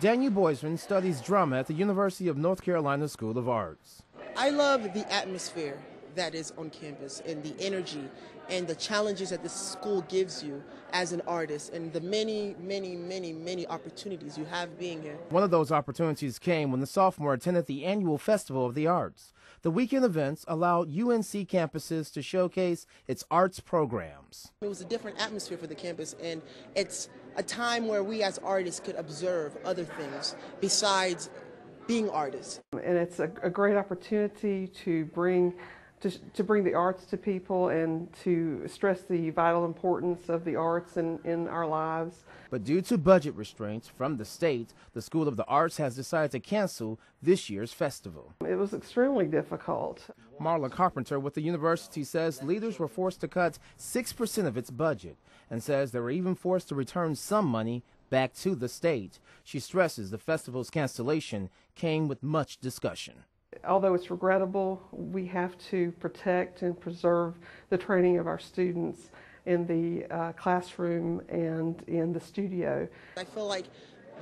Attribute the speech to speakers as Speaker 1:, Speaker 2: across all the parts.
Speaker 1: Daniel Boisman studies drama at the University of North Carolina School of Arts.
Speaker 2: I love the atmosphere that is on campus and the energy and the challenges that this school gives you as an artist and the many, many, many, many opportunities you have being here.
Speaker 1: One of those opportunities came when the sophomore attended the annual Festival of the Arts. The weekend events allowed UNC campuses to showcase its arts programs.
Speaker 2: It was a different atmosphere for the campus, and it's a time where we as artists could observe other things besides being artists.
Speaker 3: And it's a, a great opportunity to bring to, to bring the arts to people and to stress the vital importance of the arts in, in our lives.
Speaker 1: But due to budget restraints from the state, the School of the Arts has decided to cancel this year's festival.
Speaker 3: It was extremely difficult.
Speaker 1: Marla Carpenter with the university says leaders were forced to cut 6% of its budget and says they were even forced to return some money back to the state. She stresses the festival's cancellation came with much discussion
Speaker 3: although it's regrettable, we have to protect and preserve the training of our students in the uh, classroom and in the studio.
Speaker 2: I feel like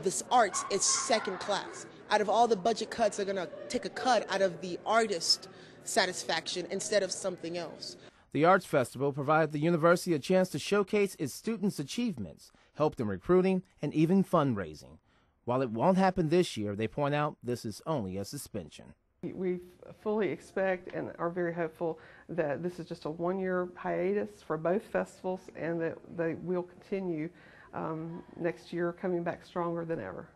Speaker 2: this arts is second class. Out of all the budget cuts, they're going to take a cut out of the artist satisfaction instead of something else.
Speaker 1: The Arts Festival provided the university a chance to showcase its students' achievements, help them recruiting, and even fundraising. While it won't happen this year, they point out this is only a suspension.
Speaker 3: We fully expect and are very hopeful that this is just a one-year hiatus for both festivals and that they will continue um, next year coming back stronger than ever.